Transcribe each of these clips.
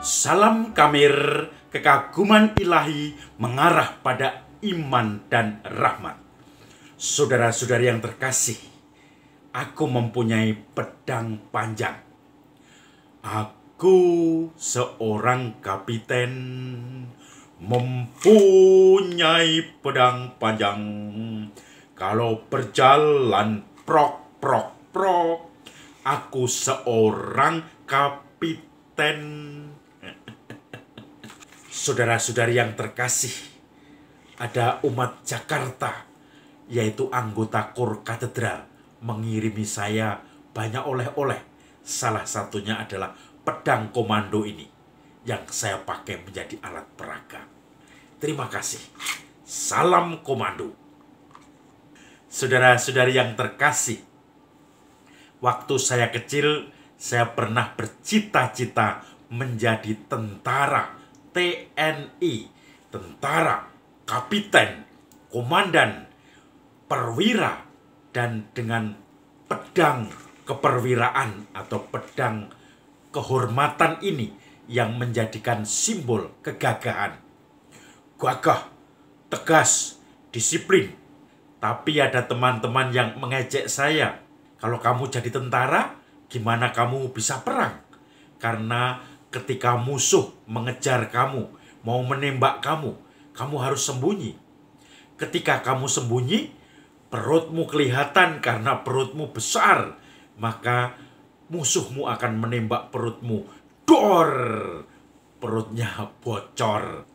Salam Kamir, kekaguman ilahi mengarah pada iman dan rahmat. Saudara-saudari yang terkasih, aku mempunyai pedang panjang. Aku seorang kapiten mempunyai pedang panjang. Kalau berjalan prok prok prok, aku seorang kapiten. Saudara-saudari yang terkasih, ada umat Jakarta, yaitu anggota Kor Katedral, mengirimi saya banyak oleh-oleh. Salah satunya adalah pedang komando ini yang saya pakai menjadi alat peraga. Terima kasih. Salam komando. Saudara-saudari yang terkasih, waktu saya kecil, saya pernah bercita-cita menjadi tentara TNI, tentara, kapiten, komandan, perwira, dan dengan pedang keperwiraan atau pedang kehormatan ini yang menjadikan simbol kegagahan. Gagah, tegas, disiplin. Tapi ada teman-teman yang mengejek saya. Kalau kamu jadi tentara, gimana kamu bisa perang? Karena ketika musuh mengejar kamu, mau menembak kamu, kamu harus sembunyi. Ketika kamu sembunyi, perutmu kelihatan karena perutmu besar, maka musuhmu akan menembak perutmu. Dor! Perutnya bocor.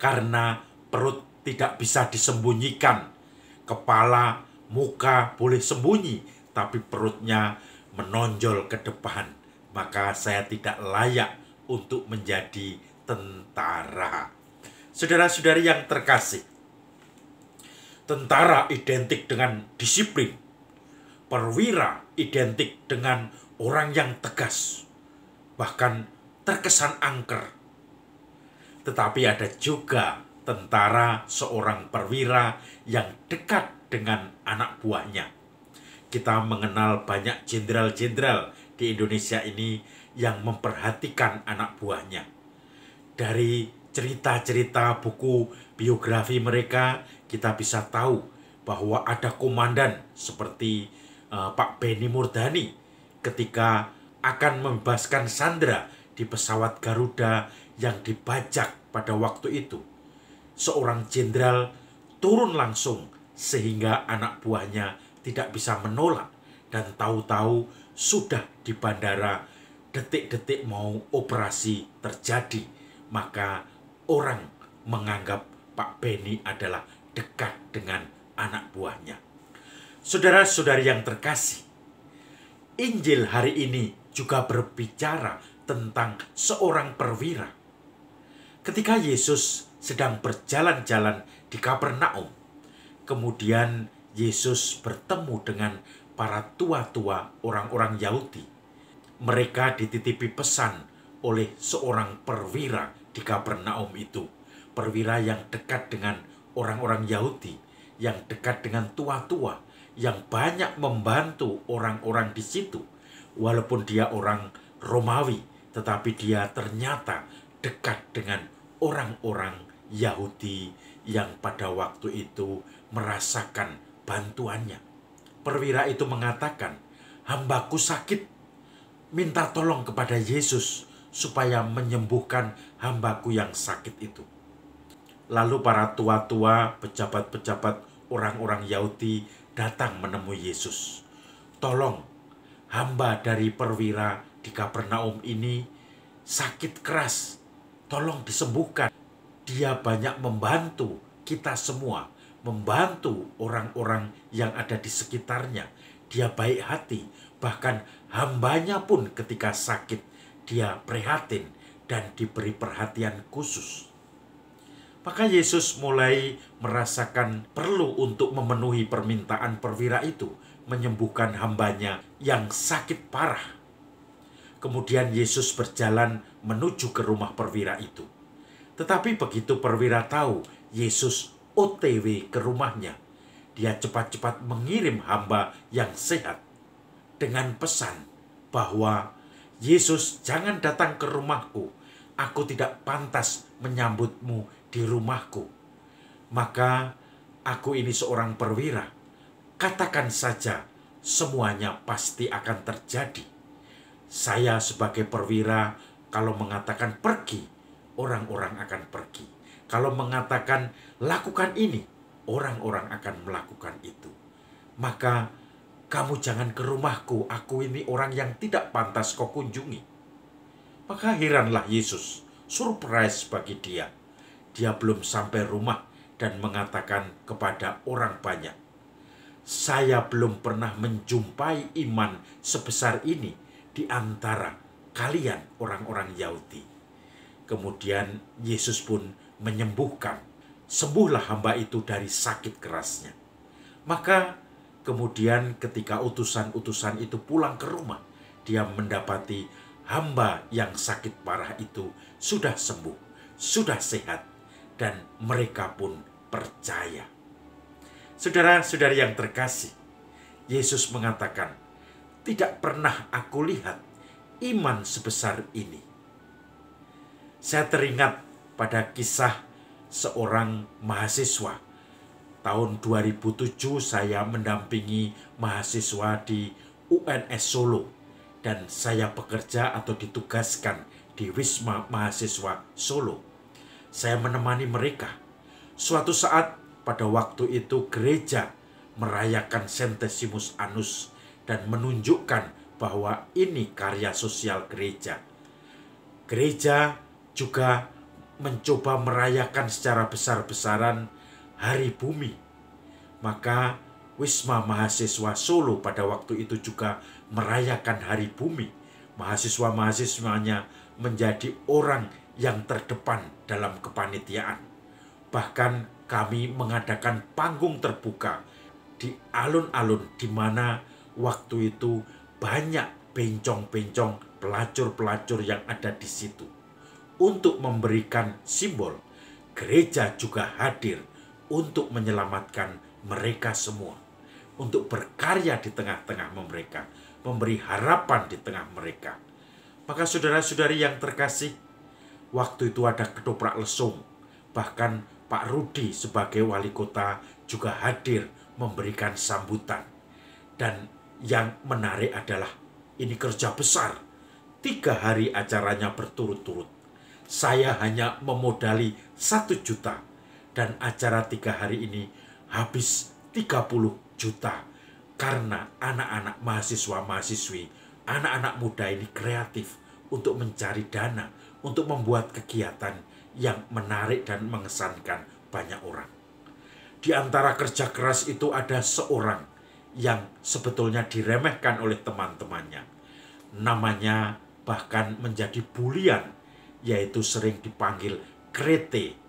Karena perut tidak bisa disembunyikan. Kepala, muka boleh sembunyi, tapi perutnya menonjol ke depan. Maka saya tidak layak untuk menjadi tentara. Saudara-saudari yang terkasih, tentara identik dengan disiplin, perwira identik dengan orang yang tegas, bahkan terkesan angker. Tetapi ada juga tentara seorang perwira yang dekat dengan anak buahnya. Kita mengenal banyak jenderal-jenderal di Indonesia ini yang memperhatikan anak buahnya. Dari cerita-cerita buku biografi mereka, kita bisa tahu bahwa ada komandan seperti uh, Pak Beni Murdani ketika akan membebaskan Sandra di pesawat Garuda yang dibajak pada waktu itu. Seorang jenderal turun langsung sehingga anak buahnya tidak bisa menolak dan tahu-tahu sudah di bandara detik-detik mau operasi terjadi, maka orang menganggap Pak Beni adalah dekat dengan anak buahnya. Saudara-saudari yang terkasih, Injil hari ini juga berbicara tentang seorang perwira. Ketika Yesus sedang berjalan-jalan di Kapernaum, kemudian Yesus bertemu dengan para tua-tua orang-orang Yahudi mereka dititipi pesan oleh seorang perwira di Kapernaum itu. Perwira yang dekat dengan orang-orang Yahudi, yang dekat dengan tua-tua, yang banyak membantu orang-orang di situ. Walaupun dia orang Romawi, tetapi dia ternyata dekat dengan orang-orang Yahudi yang pada waktu itu merasakan bantuannya. Perwira itu mengatakan, "Hambaku sakit minta tolong kepada Yesus supaya menyembuhkan hambaku yang sakit itu. Lalu para tua-tua, pejabat-pejabat orang-orang Yahudi datang menemui Yesus. Tolong, hamba dari perwira di Kapernaum ini sakit keras. Tolong disembuhkan. Dia banyak membantu kita semua, membantu orang-orang yang ada di sekitarnya. Dia baik hati, bahkan hambanya pun ketika sakit dia prihatin dan diberi perhatian khusus. Maka Yesus mulai merasakan perlu untuk memenuhi permintaan perwira itu, menyembuhkan hambanya yang sakit parah. Kemudian Yesus berjalan menuju ke rumah perwira itu. Tetapi begitu perwira tahu Yesus OTW ke rumahnya, dia cepat-cepat mengirim hamba yang sehat dengan pesan bahwa Yesus jangan datang ke rumahku, aku tidak pantas menyambutmu di rumahku. Maka aku ini seorang perwira. Katakan saja, semuanya pasti akan terjadi. Saya sebagai perwira, kalau mengatakan pergi, orang-orang akan pergi. Kalau mengatakan lakukan ini, orang-orang akan melakukan itu. Maka kamu jangan ke rumahku, aku ini orang yang tidak pantas kau kunjungi. Maka heranlah Yesus, surprise bagi dia. Dia belum sampai rumah dan mengatakan kepada orang banyak, saya belum pernah menjumpai iman sebesar ini di antara kalian orang-orang Yahudi. Kemudian Yesus pun menyembuhkan, sembuhlah hamba itu dari sakit kerasnya. Maka Kemudian ketika utusan-utusan itu pulang ke rumah, dia mendapati hamba yang sakit parah itu sudah sembuh, sudah sehat, dan mereka pun percaya. Saudara-saudari yang terkasih, Yesus mengatakan, "Tidak pernah aku lihat iman sebesar ini." Saya teringat pada kisah seorang mahasiswa tahun 2007 saya mendampingi mahasiswa di UNS Solo dan saya bekerja atau ditugaskan di Wisma Mahasiswa Solo. Saya menemani mereka. Suatu saat pada waktu itu gereja merayakan Sentesimus Anus dan menunjukkan bahwa ini karya sosial gereja. Gereja juga mencoba merayakan secara besar-besaran Hari Bumi. Maka Wisma Mahasiswa Solo pada waktu itu juga merayakan Hari Bumi. Mahasiswa-mahasiswanya menjadi orang yang terdepan dalam kepanitiaan. Bahkan kami mengadakan panggung terbuka di alun-alun di mana waktu itu banyak bencong-bencong pelacur-pelacur yang ada di situ. Untuk memberikan simbol, gereja juga hadir untuk menyelamatkan mereka semua, untuk berkarya di tengah-tengah mereka, memberi harapan di tengah mereka. Maka saudara-saudari yang terkasih, waktu itu ada ketoprak lesung, bahkan Pak Rudi sebagai wali kota juga hadir memberikan sambutan. Dan yang menarik adalah ini kerja besar. Tiga hari acaranya berturut-turut. Saya hanya memodali satu juta dan acara tiga hari ini habis 30 juta karena anak-anak mahasiswa-mahasiswi, anak-anak muda ini kreatif untuk mencari dana, untuk membuat kegiatan yang menarik dan mengesankan banyak orang. Di antara kerja keras itu ada seorang yang sebetulnya diremehkan oleh teman-temannya. Namanya bahkan menjadi bulian, yaitu sering dipanggil krete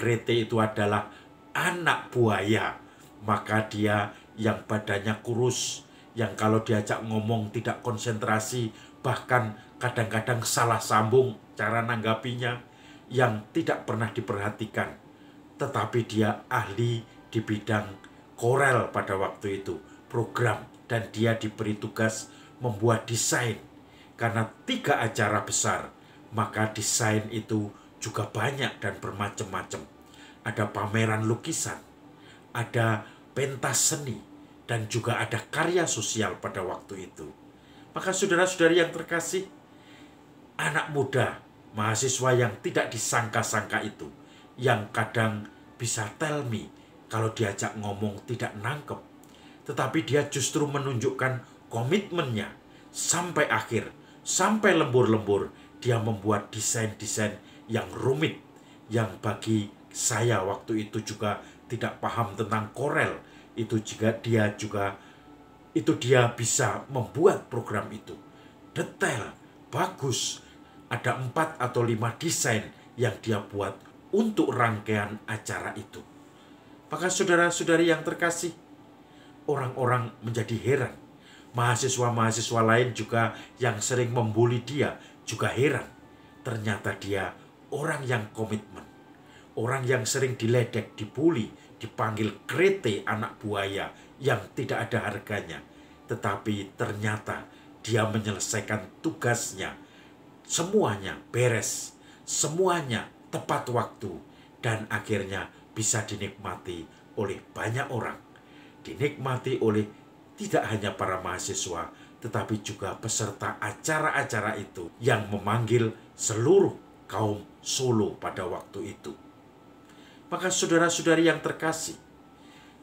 Krete itu adalah anak buaya. Maka dia yang badannya kurus, yang kalau diajak ngomong tidak konsentrasi, bahkan kadang-kadang salah sambung cara nanggapinya yang tidak pernah diperhatikan. Tetapi dia ahli di bidang korel pada waktu itu, program, dan dia diberi tugas membuat desain. Karena tiga acara besar, maka desain itu juga banyak dan bermacam-macam. Ada pameran lukisan, ada pentas seni, dan juga ada karya sosial pada waktu itu. Maka saudara-saudari yang terkasih, anak muda, mahasiswa yang tidak disangka-sangka itu, yang kadang bisa tell me kalau diajak ngomong tidak nangkep, tetapi dia justru menunjukkan komitmennya sampai akhir, sampai lembur-lembur dia membuat desain-desain yang rumit yang bagi saya waktu itu juga tidak paham tentang korel itu juga dia juga itu dia bisa membuat program itu. Detail bagus. Ada empat atau lima desain yang dia buat untuk rangkaian acara itu. Maka saudara-saudari yang terkasih orang-orang menjadi heran. Mahasiswa-mahasiswa lain juga yang sering membuli dia juga heran. Ternyata dia orang yang komitmen, orang yang sering diledek, dibully, dipanggil krete anak buaya yang tidak ada harganya. Tetapi ternyata dia menyelesaikan tugasnya. Semuanya beres. semuanya tepat waktu dan akhirnya bisa dinikmati oleh banyak orang. Dinikmati oleh tidak hanya para mahasiswa, tetapi juga peserta acara-acara itu yang memanggil seluruh kaum Solo pada waktu itu. Maka saudara-saudari yang terkasih,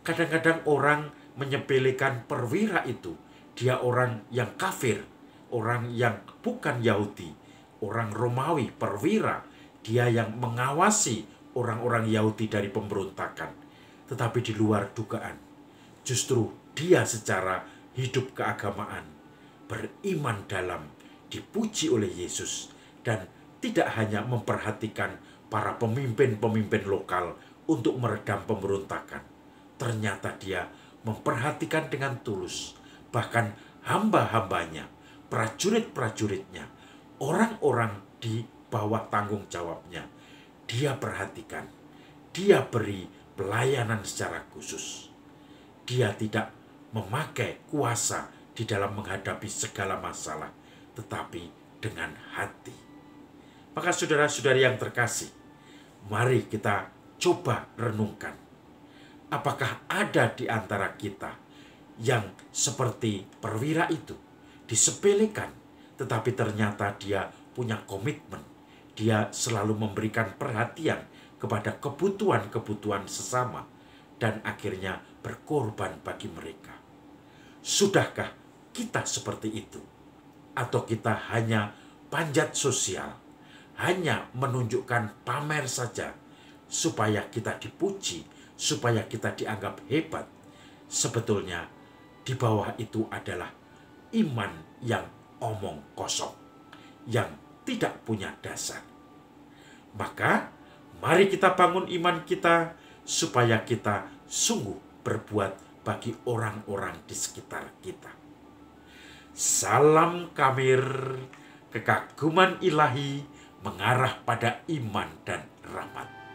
kadang-kadang orang menyepelekan perwira itu. Dia orang yang kafir, orang yang bukan Yahudi, orang Romawi, perwira. Dia yang mengawasi orang-orang Yahudi dari pemberontakan. Tetapi di luar dugaan, justru dia secara hidup keagamaan beriman dalam, dipuji oleh Yesus, dan tidak hanya memperhatikan para pemimpin-pemimpin lokal untuk meredam pemberontakan. Ternyata dia memperhatikan dengan tulus, bahkan hamba-hambanya, prajurit-prajuritnya, orang-orang di bawah tanggung jawabnya. Dia perhatikan, dia beri pelayanan secara khusus. Dia tidak memakai kuasa di dalam menghadapi segala masalah, tetapi dengan hati. Maka saudara-saudari yang terkasih, mari kita coba renungkan apakah ada di antara kita yang seperti perwira itu disepelekan, tetapi ternyata dia punya komitmen. Dia selalu memberikan perhatian kepada kebutuhan-kebutuhan sesama dan akhirnya berkorban bagi mereka. Sudahkah kita seperti itu? Atau kita hanya panjat sosial, hanya menunjukkan pamer saja supaya kita dipuji, supaya kita dianggap hebat. Sebetulnya di bawah itu adalah iman yang omong kosong, yang tidak punya dasar. Maka mari kita bangun iman kita supaya kita sungguh berbuat bagi orang-orang di sekitar kita. Salam kamir, kekaguman ilahi mengarah pada iman dan rahmat.